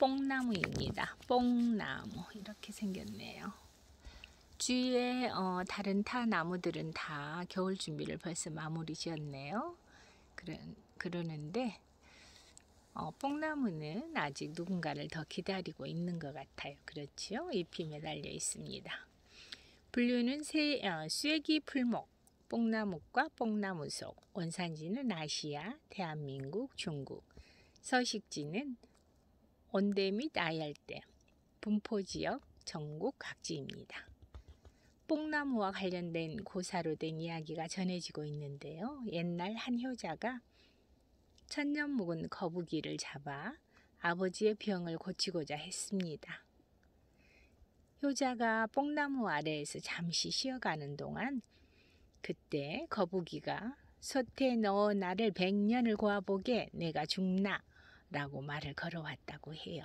뽕나무입니다. 뽕나무 이렇게 생겼네요. 주위에 어, 다른 타 나무들은 다 겨울 준비를 벌써 마무리 지었네요. 그러, 그러는데 어, 뽕나무는 아직 누군가를 더 기다리고 있는 것 같아요. 그렇지요? 잎이 매달려 있습니다. 분류는 세, 어, 쇠기 풀목, 뽕나무과 뽕나무속, 원산지는 아시아, 대한민국, 중국, 서식지는 온대 및 아열대, 분포지역 전국 각지입니다. 뽕나무와 관련된 고사로 된 이야기가 전해지고 있는데요. 옛날 한 효자가 천년 묵은 거북이를 잡아 아버지의 병을 고치고자 했습니다. 효자가 뽕나무 아래에서 잠시 쉬어가는 동안 그때 거북이가 솥에 넣어 나를 백년을 고아보게 내가 죽나 라고 말을 걸어왔다고 해요.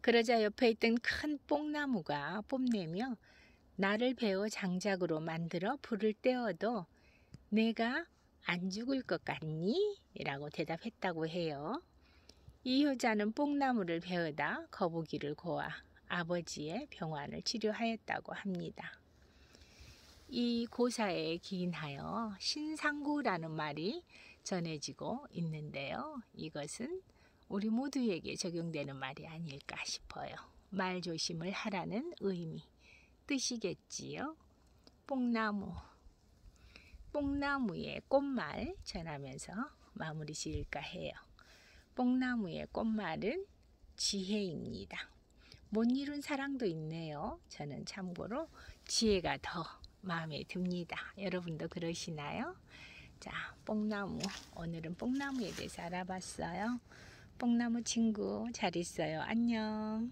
그러자 옆에 있던 큰 뽕나무가 뽐내며 나를 베어 장작으로 만들어 불을 떼어도 내가 안 죽을 것 같니? 라고 대답했다고 해요. 이 효자는 뽕나무를 베어다 거북이를 고아 아버지의 병환을 치료하였다고 합니다. 이 고사에 기인하여 신상구라는 말이 전해지고 있는데요. 이것은 우리 모두에게 적용되는 말이 아닐까 싶어요. 말 조심을 하라는 의미, 뜻이겠지요. 뽕나무, 뽕나무의 꽃말 전하면서 마무리 지을까 해요. 뽕나무의 꽃말은 지혜입니다. 못 이룬 사랑도 있네요. 저는 참고로 지혜가 더 마음에 듭니다. 여러분도 그러시나요? 자, 뽕나무. 오늘은 뽕나무에 대해서 알아봤어요. 뽕나무 친구 잘 있어요. 안녕.